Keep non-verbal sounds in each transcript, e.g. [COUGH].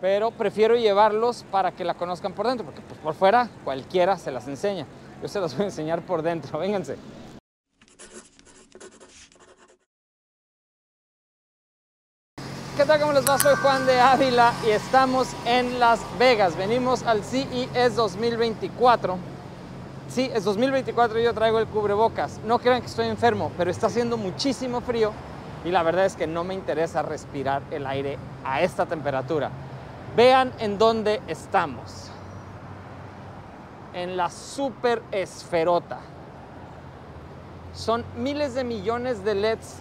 pero prefiero llevarlos para que la conozcan por dentro, porque pues, por fuera cualquiera se las enseña. Yo se las voy a enseñar por dentro, [LAUGHS] vénganse. ¿Qué tal? ¿Cómo les va? Soy Juan de Ávila y estamos en Las Vegas. Venimos al CES 2024. Sí, es 2024 y yo traigo el cubrebocas. No crean que estoy enfermo, pero está haciendo muchísimo frío y la verdad es que no me interesa respirar el aire a esta temperatura. Vean en dónde estamos. En la super esferota. Son miles de millones de LEDs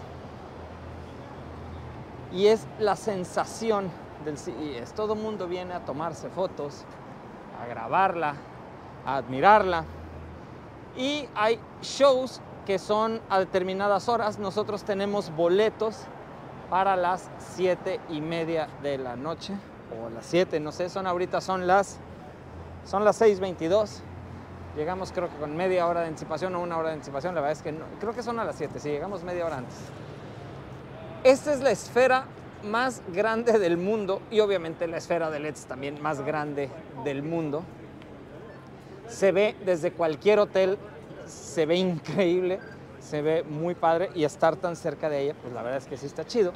y es la sensación del CES. Todo el mundo viene a tomarse fotos, a grabarla, a admirarla. Y hay shows que son a determinadas horas. Nosotros tenemos boletos para las 7 y media de la noche o las 7, no sé, son ahorita son las son las 6:22. Llegamos creo que con media hora de anticipación o una hora de anticipación, la verdad es que no, creo que son a las 7, si llegamos media hora antes. Esta es la esfera más grande del mundo y obviamente la esfera de LEDs también más grande del mundo. Se ve desde cualquier hotel, se ve increíble, se ve muy padre y estar tan cerca de ella, pues la verdad es que sí está chido.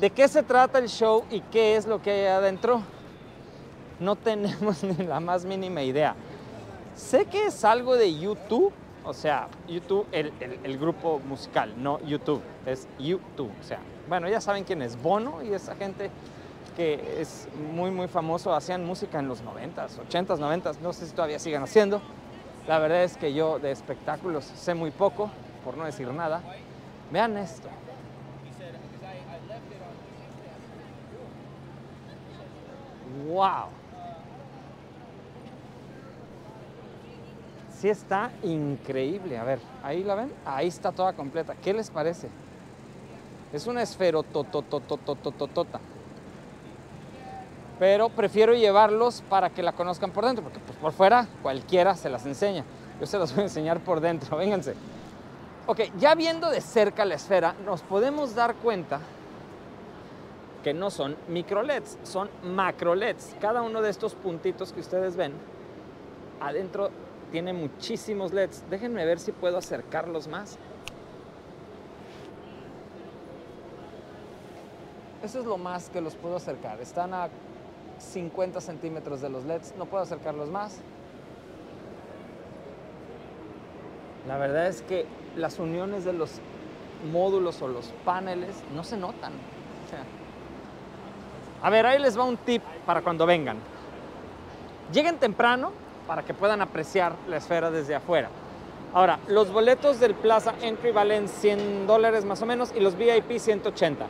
¿De qué se trata el show y qué es lo que hay adentro? No [LAUGHS] tenemos ni la más mínima idea. Sé que es algo de YouTube, o sea, YouTube, el, el, grupo musical, no YouTube, es YouTube. O sea, bueno, ya saben quién es Bono y esa gente que es muy, muy famoso. Hacían música en los 90s, 80s, 90s, no sé si todavía sigan haciendo. La verdad es que yo de espectáculos sé muy poco, por no decir nada. Vean esto. ¡Wow! Sí está increíble. A ver, ahí la ven. Ahí está toda completa. ¿Qué les parece? Es una esferototototototota. Pero prefiero llevarlos para que la conozcan por dentro, porque pues, por fuera cualquiera se las enseña. Yo se las voy a enseñar por dentro. [LAUGHS] Vénganse. Ok, ya viendo de cerca la esfera, nos podemos dar cuenta que no son micro LEDs, son macro LEDs. Cada uno de estos puntitos que ustedes ven, adentro tiene muchísimos LEDs. Déjenme ver si puedo acercarlos más. Eso es lo más que los puedo acercar. Están a 50 centímetros de los LEDs. No puedo acercarlos más. La verdad es que las uniones de los módulos o los paneles no se notan. O sea, a ver, ahí les va un tip para cuando vengan. Lleguen temprano para que puedan apreciar la esfera desde afuera. Ahora, los boletos del Plaza Entry valen 100 dólares más o menos y los VIP 180.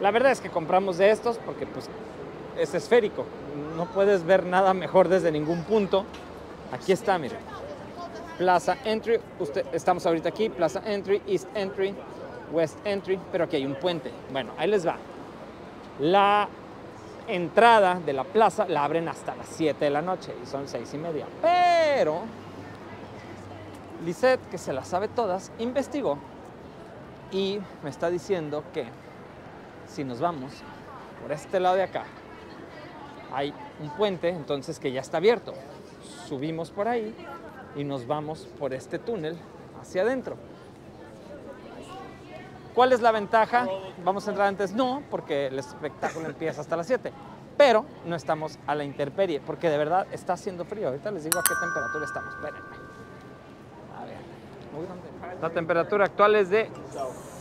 La verdad es que compramos de estos porque pues, es esférico. No puedes ver nada mejor desde ningún punto. Aquí está, miren. Plaza Entry, usted, estamos ahorita aquí, Plaza Entry, East Entry, West Entry, pero aquí hay un puente. Bueno, ahí les va. La entrada de la plaza la abren hasta las 7 de la noche y son 6 y media. Pero Lisette, que se las sabe todas, investigó y me está diciendo que si nos vamos por este lado de acá, hay un puente, entonces que ya está abierto. Subimos por ahí y nos vamos por este túnel hacia adentro. ¿Cuál es la ventaja? ¿Vamos a entrar antes? No, porque el espectáculo empieza hasta las 7. Pero no estamos a la intemperie, porque de verdad está haciendo frío. Ahorita les digo a qué temperatura estamos. Espérenme. A ver. La temperatura actual es de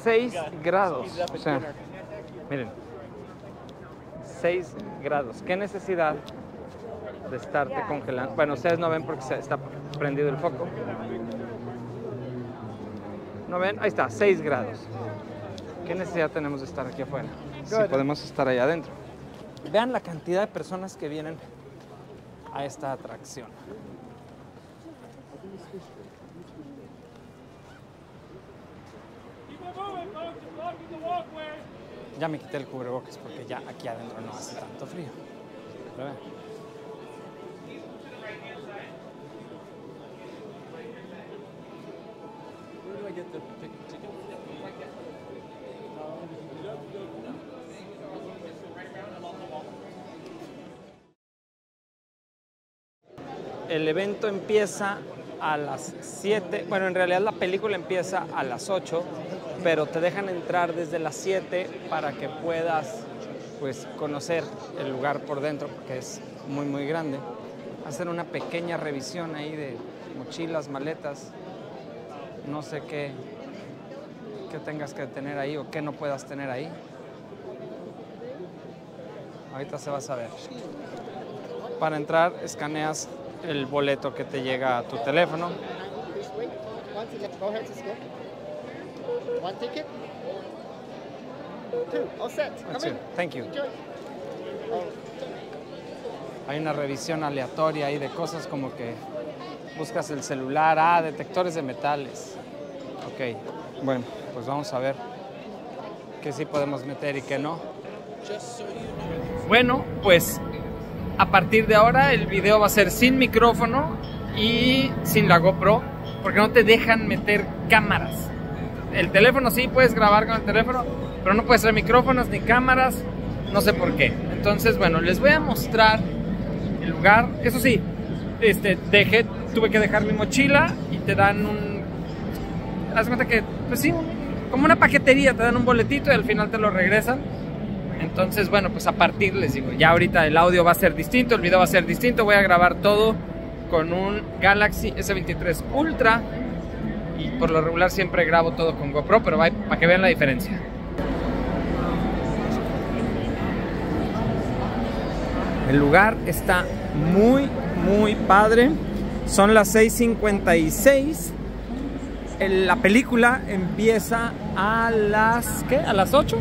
6 grados. Miren. 6 grados. ¿Qué necesidad de estarte congelando? Bueno, ustedes no ven porque está prendido el foco. ¿No ven? Ahí está, 6 grados. ¿Qué necesidad tenemos de estar aquí afuera? Si podemos estar allá adentro. Vean la cantidad de personas que vienen a esta atracción. Ya me quité el cubrebocas porque ya aquí adentro no hace tanto frío. Pero vean. El evento empieza a las 7, bueno, en realidad la película empieza a las 8, pero te dejan entrar desde las 7 para que puedas pues conocer el lugar por dentro, porque es muy muy grande. Hacen una pequeña revisión ahí de mochilas, maletas, no sé qué, qué tengas que tener ahí o qué no puedas tener ahí. Ahorita se va a saber. Para entrar escaneas el boleto que te llega a tu teléfono. One ticket? Two. All set. That's Come it. in. Thank you. Enjoy. Hay una revisión aleatoria ahí de cosas como que buscas el celular, ah, detectores de metales. Ok, bueno, pues vamos a ver qué sí podemos meter y qué no. Bueno, pues a partir de ahora el video va a ser sin micrófono y sin la GoPro porque no te dejan meter cámaras. El teléfono sí puedes grabar con el teléfono, pero no puedes traer micrófonos ni cámaras, no sé por qué. Entonces, bueno, les voy a mostrar el lugar. Eso sí, este, dejé, tuve que dejar mi mochila y te dan un. Haz cuenta que, pues sí, como una paquetería, te dan un boletito y al final te lo regresan. Entonces, bueno, pues a partir les digo, ya ahorita el audio va a ser distinto, el video va a ser distinto. Voy a grabar todo con un Galaxy S23 Ultra. Y por lo regular siempre grabo todo con GoPro, pero va para que vean la diferencia. El lugar está muy, muy padre. Son las 6:56. El- La película empieza a las ¿qué? ¿A las 8?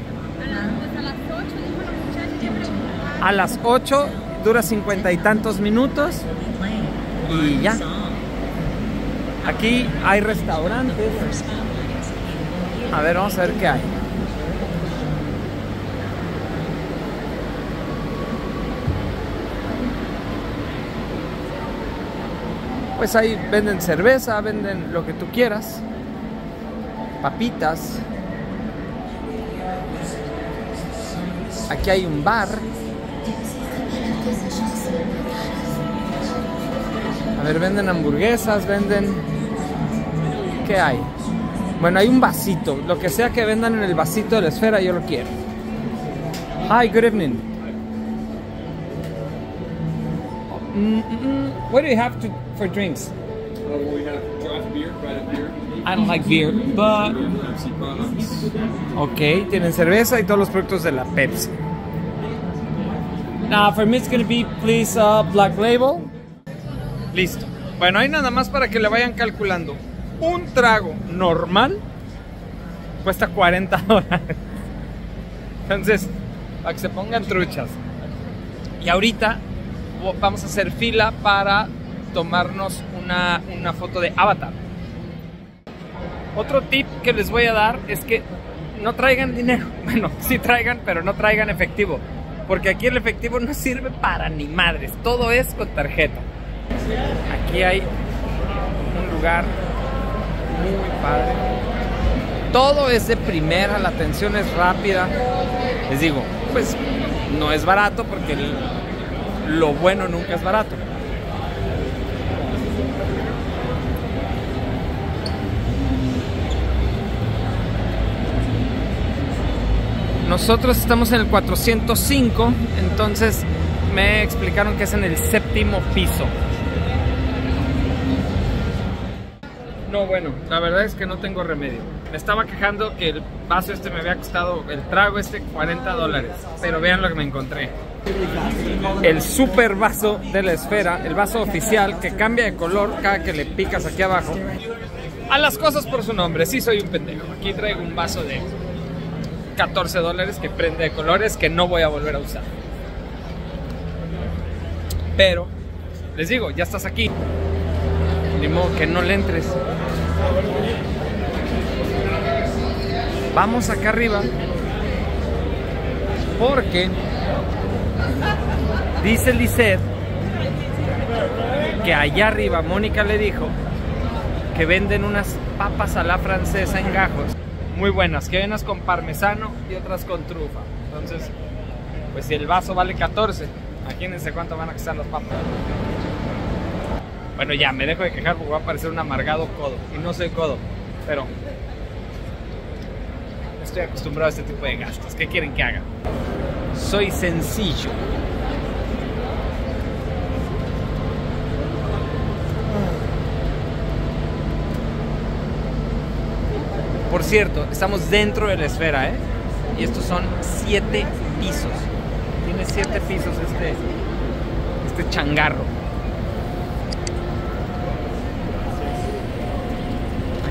A las 8 dura cincuenta y tantos minutos y ya. Aquí hay restaurantes. A ver, vamos a ver qué hay. Pues ahí venden cerveza, venden lo que tú quieras. Papitas. Aquí hay un bar. A ver, venden hamburguesas, venden... ¿Qué hay? Bueno, hay un vasito. Lo que sea que vendan en el vasito de la esfera, yo lo quiero. Hi, good evening. Mm, mm, mm. What do you have to, for drinks? Well, we have draft beer, right up here. I don't like beer, but... We have Pepsi products. Ok, tienen cerveza y todos los productos de la Pepsi. Now, for me it's gonna be, please, uh, Black Label. Listo. Bueno, ahí nada más para que le vayan calculando. Un trago normal cuesta 40 [LAUGHS] dólares. Entonces, para que se pongan truchas. Y ahorita vamos a hacer fila para tomarnos una, una foto de avatar. Otro tip que les voy a dar es que no traigan dinero. [LAUGHS] Bueno, sí traigan, pero no traigan efectivo. Porque aquí el efectivo no sirve para ni madres. Todo es con tarjeta. Aquí hay un lugar muy padre. Todo es de primera, la atención es rápida. Les digo, pues no es barato porque lo bueno nunca es barato. Nosotros estamos en el 405, entonces me explicaron que es en el séptimo piso. No, bueno, la verdad es que no tengo remedio. Me estaba quejando que el vaso este me había costado, el trago este, 40 dólares. Pero vean lo que me encontré. El super vaso de la esfera, el vaso oficial que cambia de color cada que le picas aquí abajo. A las cosas por su nombre, sí soy un pendejo. Aquí traigo un vaso de 14 dólares que prende de colores que no voy a volver a usar. Pero, les digo, ya estás aquí. Ni modo que no le entres. Vamos acá arriba. Porque dice Lisette que allá arriba Mónica le dijo que venden unas papas a la francesa en gajos muy buenas, que hay unas con parmesano y otras con trufa. Entonces, pues si el vaso vale 14, imagínense cuánto van a costar las papas. Bueno, ya, me dejo de quejar porque voy a parecer un amargado codo. Y no soy codo, pero estoy acostumbrado a este tipo de gastos. ¿Qué quieren que haga? Soy sencillo. Por cierto, estamos dentro de la esfera, ¿eh? Y estos son siete pisos. Tiene siete pisos este, este changarro.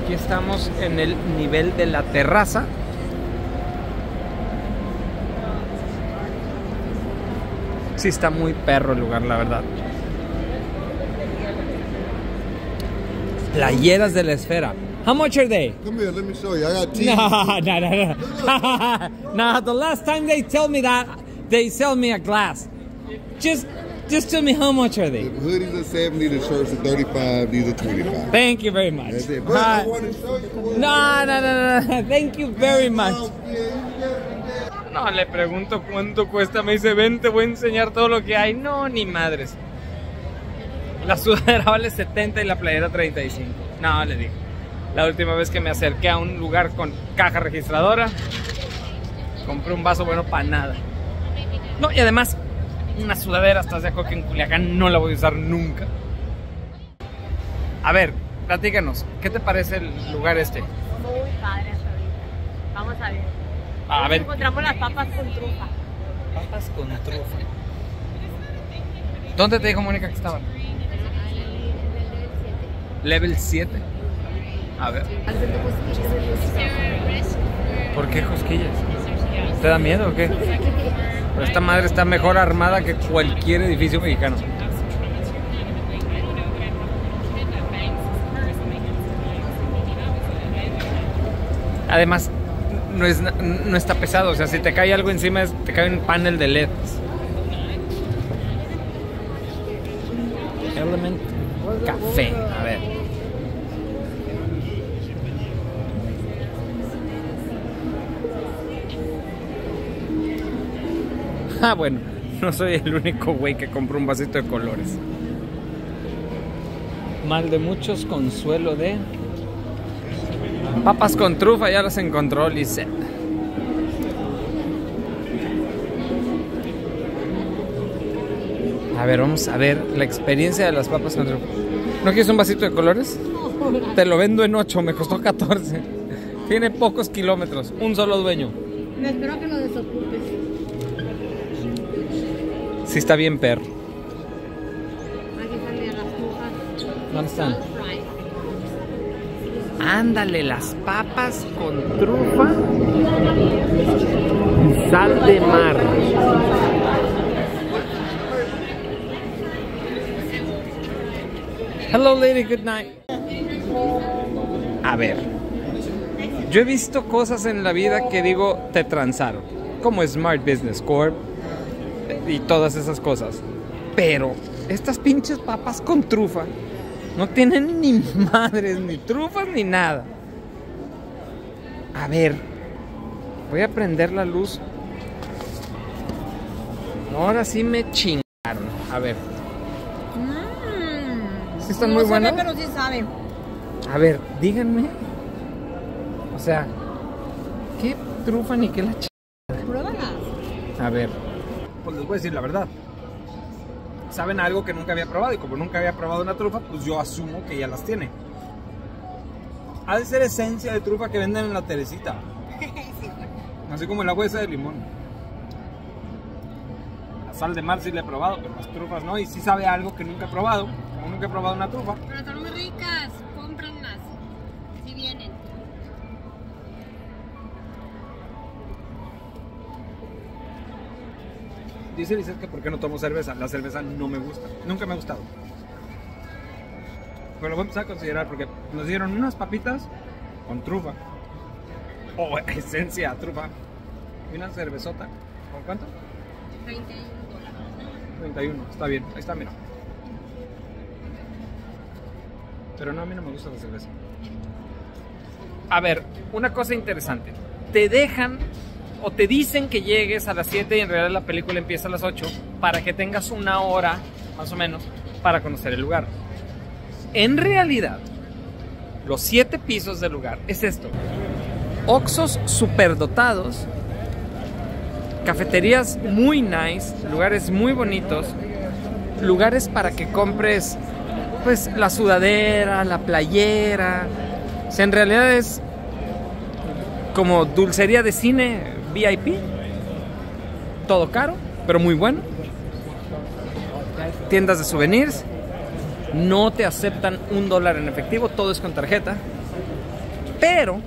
Aquí estamos en el nivel de la terraza. Sí está muy perro el lugar, la verdad. Playeras de la esfera. How much are they? Come here, let me show you. I got tees. [LAUGHS] No, no, no, no. [LAUGHS] no, the last time they tell me that, they sell me a glass. Just, just tell me how much are The they? hoodies are 70, the shirts are 35, these are 25. Thank you very much. That's it. But I Uh, want to show you no, no, no, no. [LAUGHS] Thank you very much. No, le pregunto cuánto cuesta. Me dice, ven, te voy a enseñar todo lo que hay. No, ni madres. La sudadera vale 70 y la playera 35. No, le digo. La última vez que me acerqué a un lugar con caja registradora, compré un vaso bueno para nada. No, y además, una sudadera, estás de acuerdo que en Culiacán no la voy a usar nunca. A ver, platícanos, ¿qué te parece el lugar este? Muy padre hasta ahorita. Vamos a ver. A ver, Encontramos las papas con trufa. Papas con trufa. ¿Dónde te dijo Mónica que estaban? Level 7. A ver. ¿Por qué cosquillas? ¿Te da miedo o qué? Pero esta madre está mejor armada que cualquier edificio mexicano. Además, no, es, no está pesado. O sea, si te cae algo encima, es- te cae un panel de LED. Element Café. A ver. [LAUGHS] Ah, bueno. No soy el único güey que compra un vasito de colores. Mal de muchos, consuelo de... Papas con trufa ya las encontró Lisette. A ver, vamos a ver la experiencia de las papas con trufa. ¿No quieres un vasito de colores? [LAUGHS] Te lo vendo en 8, me costó 14. Tiene pocos kilómetros, un solo dueño. Me espero que lo desocupes. Sí está bien perro. ¿Dónde están? Ándale, las papas con trufa y sal de mar. Hello, lady, good night. A ver, yo he visto cosas en la vida que digo te transaron, como Smart Business Corp y todas esas cosas. Pero estas pinches papas con trufa no tienen ni [LAUGHS] madres, ni trufas, ni nada. A ver, voy a prender la luz. Ahora sí me chingaron. A ver, Mmm. ¿Sí están muy buenas? pero sí sabe. a ver, díganme. O sea, ¿qué trufa ni qué la ch... Pruébalas. A ver. Pues les voy a decir la verdad. Saben algo que nunca había probado y como nunca había probado una trufa, pues yo asumo que ya las tiene. Ha de ser esencia de trufa que venden en la Teresita. [LAUGHS] Así como el agua esa de limón. La sal de mar sí la he probado, pero las trufas no. Y sí sabe algo que nunca he probado. Como nunca he probado una trufa. Pero Dice Lizeth que por qué no tomo cerveza. La cerveza no me gusta. Nunca me ha gustado. Pero lo voy a empezar a considerar porque nos dieron unas papitas con trufa. O [LAUGHS] esencia trufa. Y una cervezota. ¿Con cuánto? 31 dólares. 31. Está bien. Ahí está, mira. Pero no, a mí no me gusta la cerveza. A ver, una cosa interesante. Te dejan o te dicen que llegues a las 7 y en realidad la película empieza a las 8 para que tengas una hora, más o menos, para conocer el lugar. en realidad, los siete pisos del lugar es esto. Oxos superdotados, cafeterías muy nice, lugares muy bonitos, lugares para que compres pues la sudadera, la playera. En realidad es como dulcería de cine VIP. Todo caro, pero muy bueno. Tiendas de souvenirs. No te aceptan un dólar en efectivo, todo es con tarjeta. Pero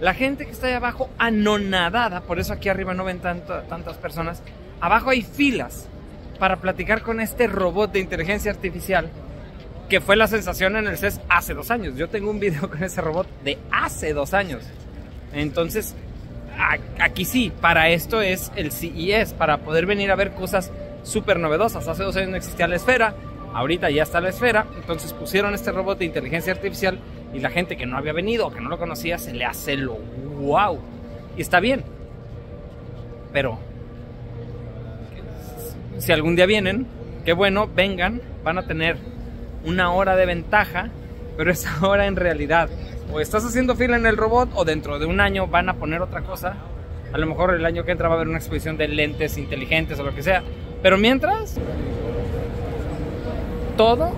la gente que está ahí abajo anonadada, por eso aquí arriba no ven tantas personas, abajo hay filas para platicar con este robot de inteligencia artificial que fue la sensación en el CES hace dos años. Yo tengo un video [LAUGHS] con ese robot de hace dos años. Entonces, aquí sí, para esto es el CES, para poder venir a ver cosas súper novedosas. Hace dos años no existía la esfera, ahorita ya está la esfera, entonces pusieron este robot de inteligencia artificial y la gente que no había venido o que no lo conocía se le hace lo wow. Y está bien. Pero si algún día vienen, qué bueno, vengan, van a tener una hora de ventaja, pero esa [LAUGHS] hora en realidad o estás haciendo fila en el robot o dentro de un año van a poner otra cosa. A lo mejor el año que entra va a haber una exposición de lentes inteligentes o lo que sea. Pero mientras, todo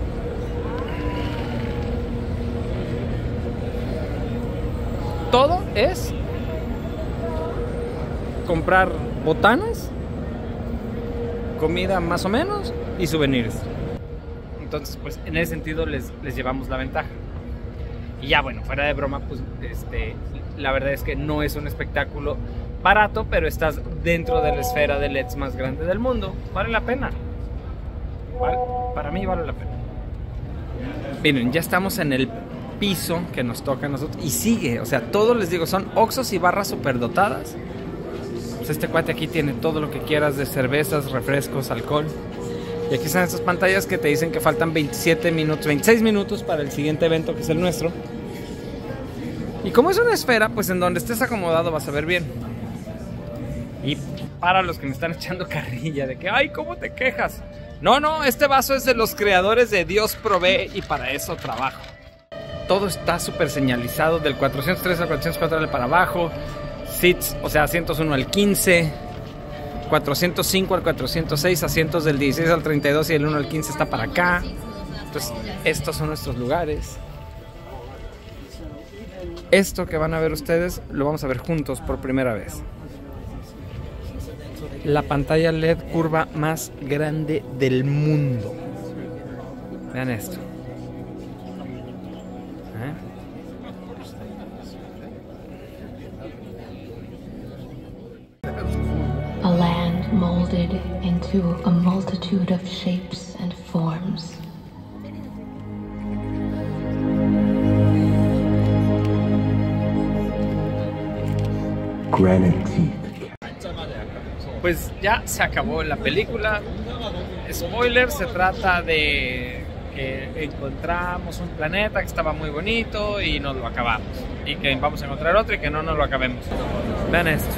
todo es comprar botanas, comida más o menos y souvenirs. Entonces, pues en ese sentido les, les llevamos la ventaja. Y ya bueno, fuera de broma, pues este, la verdad es que no es un espectáculo barato, pero estás dentro de la esfera de LEDs más grande del mundo. Vale la pena. Val- para mí vale la pena. Miren, ya estamos en el piso que nos toca a nosotros y sigue, o sea, todos les digo, son oxos y barras superdotadas. Pues este cuate aquí tiene todo lo que quieras de cervezas, refrescos, alcohol. Y aquí están estas pantallas que te dicen que faltan 27 minutos, 26 minutos para el siguiente evento que es el nuestro. Y como es una esfera, pues en donde estés acomodado vas a ver bien. Y para los que me están echando [LAUGHS] carrilla de que, ay, ¿cómo te quejas? No, no, este vaso es de los creadores de Dios provee y para eso trabajo. Todo está súper señalizado del 403 al 404 para abajo. Seats, o sea, asientos 1 al 15. 405 al 406, asientos del 16 al 32 y el 1 al 15 está para acá. Entonces, estos son nuestros lugares. Esto que van a ver ustedes lo vamos a ver juntos por primera vez. La pantalla LED curva más grande del mundo. Vean esto. ¿Eh? A land molded into a multitude of shapes and forms. Pues ya se acabó la película. Spoiler, se trata de que encontramos un planeta que estaba muy bonito y nos lo acabamos. Y que vamos a encontrar otro y que no nos lo acabemos. Vean esto.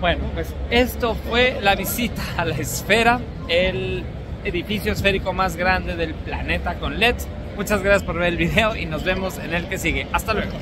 Bueno, pues esto fue la visita a la esfera, el edificio esférico más grande del planeta con LEDs. Muchas gracias por ver el video y nos vemos en el que sigue. Hasta luego.